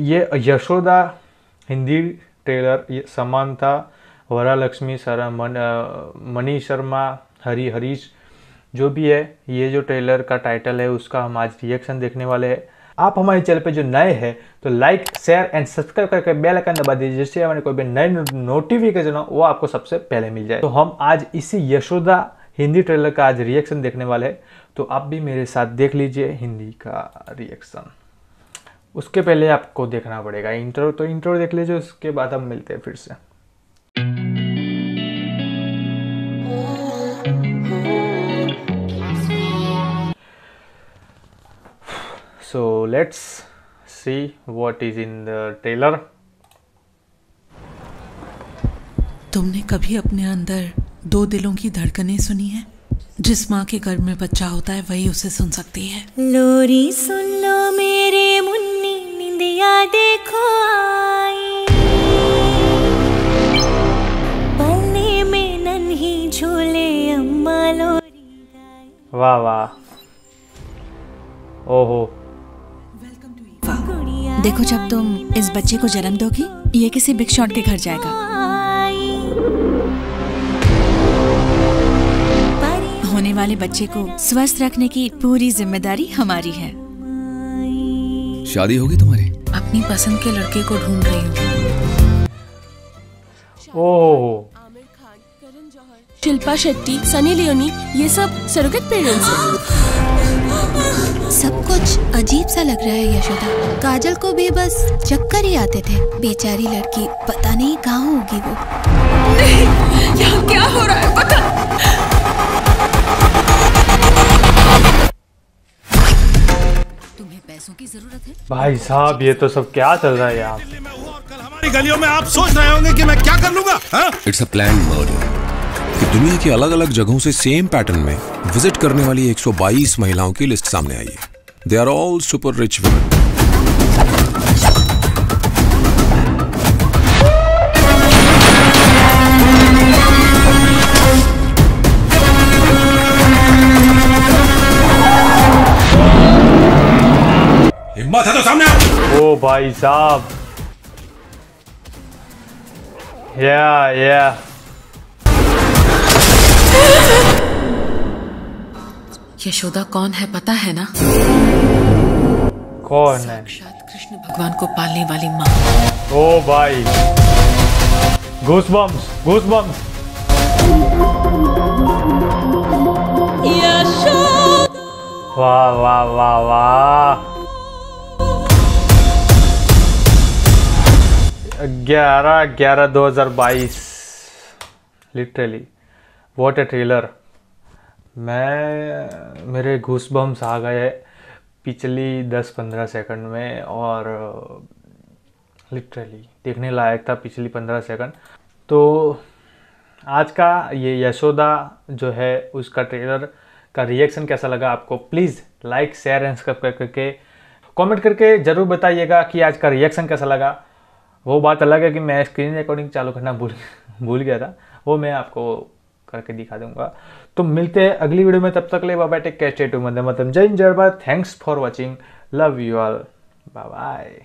ये यशोदा, हिंदी ट्रेलर, ये समानता वरालक्ष्मी, सरा मन मनी शर्मा, हरी हरीश, जो भी है, ये जो ट्रेलर का टाइटल है, उसका हम आज रिएक्शन देखने वाले हैं। आप हमारे चैनल पे जो नए हैं तो लाइक शेयर एंड सब्सक्राइब करके बेल आइकन दबा दीजिए, जिससे हमारे कोई भी नए नोटिफिकेशन हो, वो आपको सबसे पहले मिल जाए। तो हम आज इसी यशोदा, हिंदी ट्रेलर का आज रिएक्शन देखने वाले हैं। तो आप भी मेरे साथ देख लीजिए हिंदी का रिएक्शन उसके पहले आपको देखना पड़ेगा। इंट्रो तो इंट्रो देख लीजिए उसके बाद हम मिलते हैं फिर से। So let's see what is in the trailer. तुमने कभी अपने अंदर दो दिलों की धड़कनें सुनी है? जिस माँ के गर्भ में बच्चा होता है वही उसे सुन सकती है। लोरी सुन लो मेरे झूले अम्मा लोरी गाए वाह। वाह। ओहो देखो जब तुम इस बच्चे को जन्म दोगी ये किसी बिग शॉट के घर जाएगा। होने वाले बच्चे को स्वस्थ रखने की पूरी ज़िम्मेदारी हमारी है। शादी होगी तुम्हारी? अपनी पसंद के लड़के को ढूंढ रही हूँ। ओहो। शिल्पा शेट्टी सनी लियोनी ये सब सरोगेट पेरेंट्स हैं। सब कुछ अजीब सा लग रहा है यशोदा। काजल को भी बस चक्कर ही आते थे। बेचारी लड़की पता नहीं कहाँ होगी वो। यहाँ क्या हो रहा है पता? तुम्हें पैसों की ज़रूरत है? भाई साहब ये तो सब क्या चल रहा है यहाँ हमारी गलियों में आप सोच रहे होंगे कि मैं क्या कर लूँगा हाँ? इट्स अ प्लान मर्डर कि दुनिया की अलग अलग जगहों से सेम पैटर्न में विज़िट करने वाली 122 महिलाओं की लिस्ट सामने आई। है they are all super rich women हिम्मत है तो सामने ओ भाई साहब। या या यशोदा कौन है पता है ना? कौन है? साक्षात कृष्ण भगवान को पालने वाली माँ। ओ भाई। घूस बम्स घूस बम्स वाह वाह वाह वाह। ग्यारह ग्यारह दो हज़ार बाईस। लिटरली वॉट ए ट्रेलर मैं, मेरे घूस बम्स आ गए पिछली दस पंद्रह सेकंड में और लिटरली देखने लायक था पिछली पंद्रह सेकंड तो आज का ये यशोदा जो है, उसका ट्रेलर का रिएक्शन कैसा लगा आपको? Please like share and subscribe करके कमेंट करके ज़रूर बताइएगा कि आज का रिएक्शन कैसा लगा. वो बात अलग है कि मैं स्क्रीन रिकॉर्डिंग चालू करना भूल भूल गया था. वो मैं आपको करके दिखा दूँगा। तो मिलते हैं अगली वीडियो में, तब तक ले बाबा टेक टू मतलब जय जय Bharat. Thanks for watching love you all bye